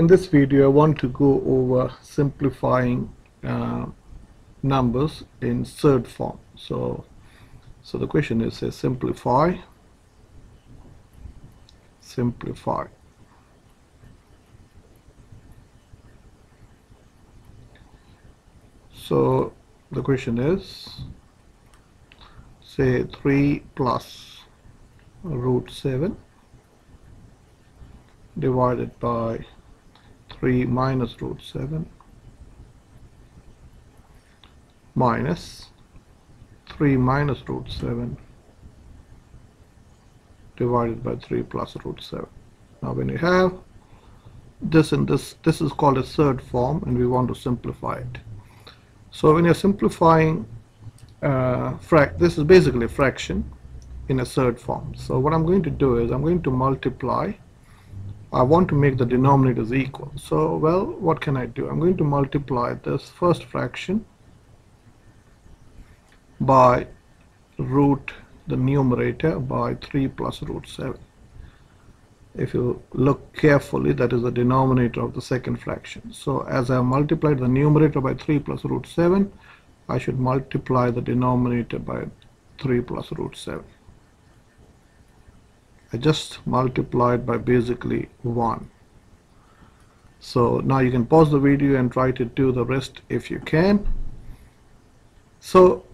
in this video I want to go over simplifying uh, numbers in surd form. So so the question is say simplify simplify. So the question is say 3 plus root 7 divided by 3 minus root 7 minus 3 minus root 7 divided by 3 plus root 7 now when you have this and this this is called a surd form and we want to simplify it. So when you're simplifying uh, frac this is basically a fraction in a surd form. So what I'm going to do is I'm going to multiply I want to make the denominators equal. So well what can I do? I'm going to multiply this first fraction by root the numerator by 3 plus root 7 if you look carefully that is the denominator of the second fraction. So as I multiplied the numerator by 3 plus root 7 I should multiply the denominator by 3 plus root 7 I just multiplied by basically 1 so now you can pause the video and try to do the rest if you can. So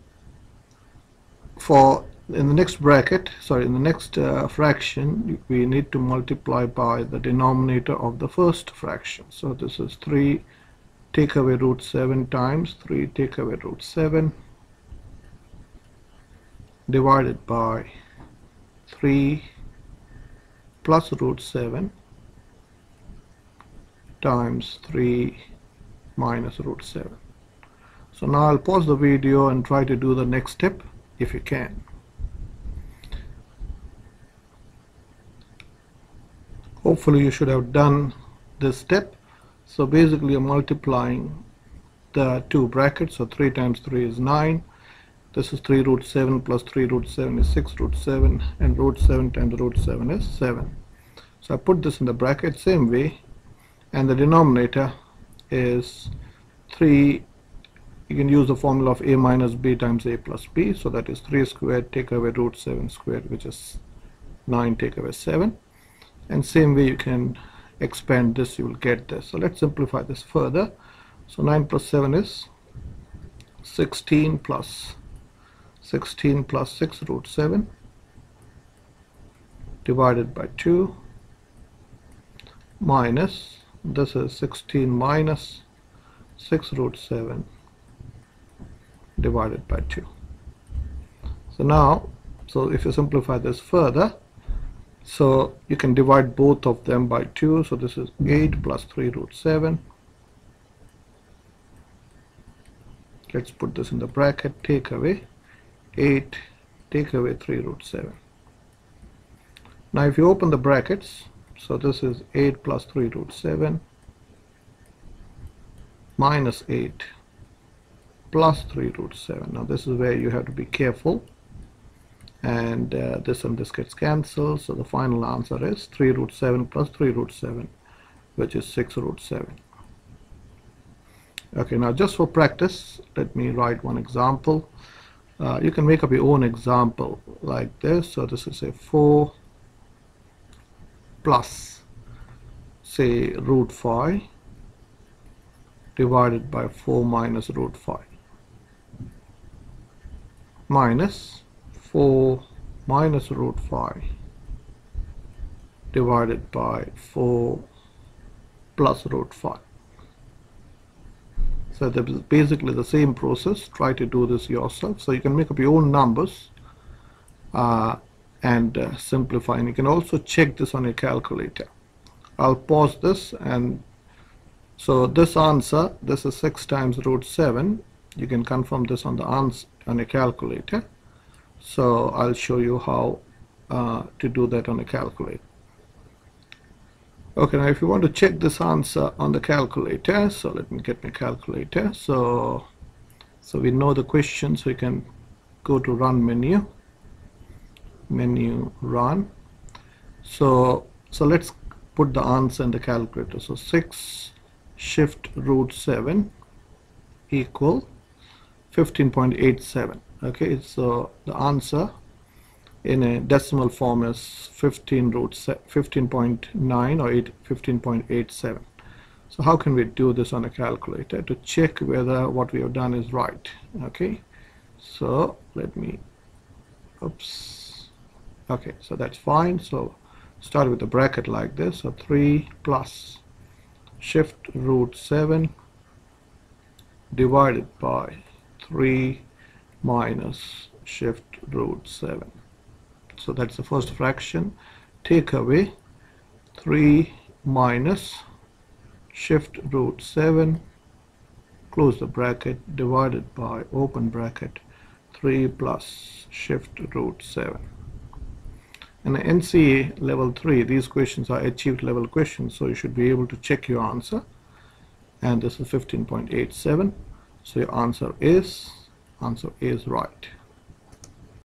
for in the next bracket sorry in the next uh, fraction we need to multiply by the denominator of the first fraction. So this is 3 take away root 7 times 3 take away root 7 divided by 3 plus root 7 times 3 minus root 7. So now I'll pause the video and try to do the next step if you can. Hopefully you should have done this step. So basically you're multiplying the two brackets. So 3 times 3 is 9 this is 3 root 7 plus 3 root 7 is 6 root 7 and root 7 times root 7 is 7. So I put this in the bracket same way and the denominator is 3 you can use the formula of a minus b times a plus b. So that is 3 squared take away root 7 squared which is 9 take away 7 and same way you can expand this you will get this. So let's simplify this further. So 9 plus 7 is 16 plus 16 plus 6 root 7 divided by 2 minus this is 16 minus 6 root 7 divided by 2 so now so if you simplify this further so you can divide both of them by 2 so this is 8 plus 3 root 7 let's put this in the bracket take away 8 take away 3 root 7 now if you open the brackets so this is 8 plus 3 root 7 minus 8 plus 3 root 7 now this is where you have to be careful. And uh, this and this gets cancelled. So the final answer is 3 root 7 plus 3 root 7 which is 6 root 7 okay now just for practice let me write one example uh, you can make up your own example like this. So this is a 4 plus say root 5 divided by 4 minus root 5 minus 4 minus root 5 divided by 4 plus root 5 so that is basically the same process. Try to do this yourself. So you can make up your own numbers uh, and uh, simplify. And you can also check this on your calculator. I'll pause this and so this answer, this is 6 times root 7. You can confirm this on the answer on a calculator. So I'll show you how uh, to do that on a calculator. Okay, now if you want to check this answer on the calculator, so let me get my calculator. So, so we know the question, so we can go to run menu, menu run. So, so let's put the answer in the calculator so 6 shift root 7 equal 15.87 okay so the answer in a decimal form is 15 root 15.9 or 8, 15.87 so how can we do this on a calculator to check whether what we have done is right? Okay so let me oops. Okay so that's fine. So start with a bracket like this. So 3 plus shift root 7 divided by 3 minus shift root 7 so that's the first fraction. Take away 3 minus shift root 7 close the bracket divided by open bracket 3 plus shift root 7 in the NCEA level 3 these questions are achieved level questions so you should be able to check your answer. And this is 15.87 so your answer is answer is right